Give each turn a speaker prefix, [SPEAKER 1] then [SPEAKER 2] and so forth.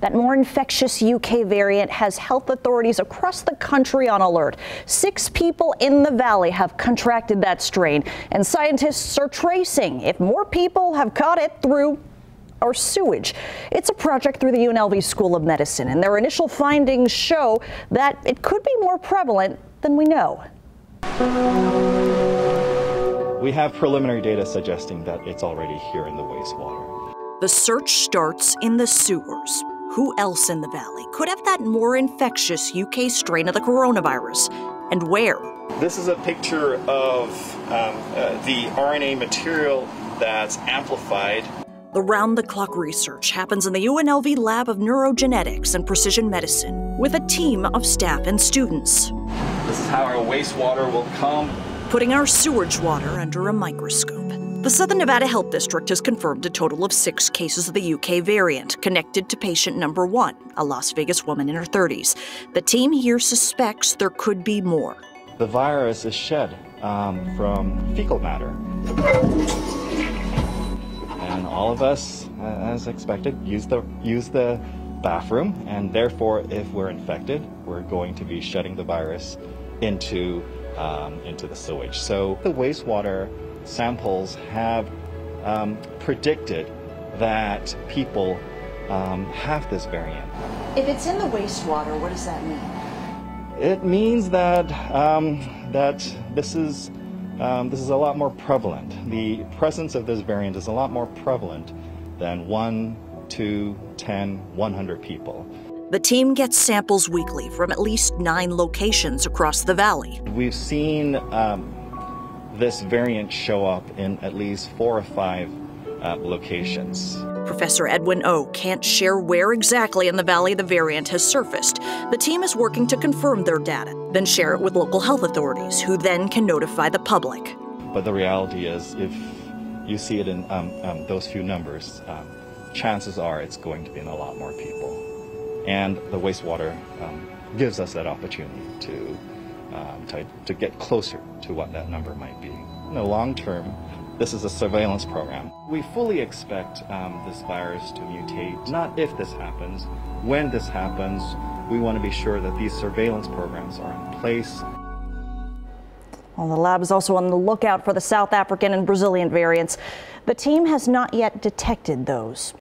[SPEAKER 1] That more infectious UK variant has health authorities across the country on alert. Six people in the valley have contracted that strain, and scientists are tracing if more people have caught it through or sewage. It's a project through the UNLV School of Medicine, and their initial findings show that it could be more prevalent than we know.
[SPEAKER 2] We have preliminary data suggesting that it's already here in the wastewater.
[SPEAKER 1] The search starts in the sewers. Who else in the valley could have that more infectious UK strain of the coronavirus? And where?
[SPEAKER 2] This is a picture of um, uh, the RNA material that's amplified.
[SPEAKER 1] The round the clock research happens in the UNLV Lab of Neurogenetics and Precision Medicine with a team of staff and students.
[SPEAKER 2] This is how our wastewater will come.
[SPEAKER 1] Putting our sewage water under a microscope. The Southern Nevada Health District has confirmed a total of six cases of the UK variant connected to patient number one, a Las Vegas woman in her 30s. The team here suspects there could be more.
[SPEAKER 2] The virus is shed um, from fecal matter. And all of us, uh, as expected, use the, use the bathroom, and therefore, if we're infected, we're going to be shedding the virus into, um, into the sewage. So the wastewater samples have um, predicted that people um, have this variant.
[SPEAKER 1] If it's in the wastewater, what does that mean?
[SPEAKER 2] It means that um, that this is um, this is a lot more prevalent. The presence of this variant is a lot more prevalent than one, two, 10, 100 people.
[SPEAKER 1] The team gets samples weekly from at least nine locations across the valley.
[SPEAKER 2] We've seen um, this variant show up in at least four or five uh, locations.
[SPEAKER 1] Professor Edwin O can't share where exactly in the valley the variant has surfaced. The team is working to confirm their data, then share it with local health authorities, who then can notify the public.
[SPEAKER 2] But the reality is, if you see it in um, um, those few numbers, um, chances are it's going to be in a lot more people. And the wastewater um, gives us that opportunity to um, to, to get closer to what that number might be. In the long term, this is a surveillance program. We fully expect um, this virus to mutate, not if this happens, when this happens. We want to be sure that these surveillance programs are in place.
[SPEAKER 1] Well, the lab is also on the lookout for the South African and Brazilian variants. The team has not yet detected those.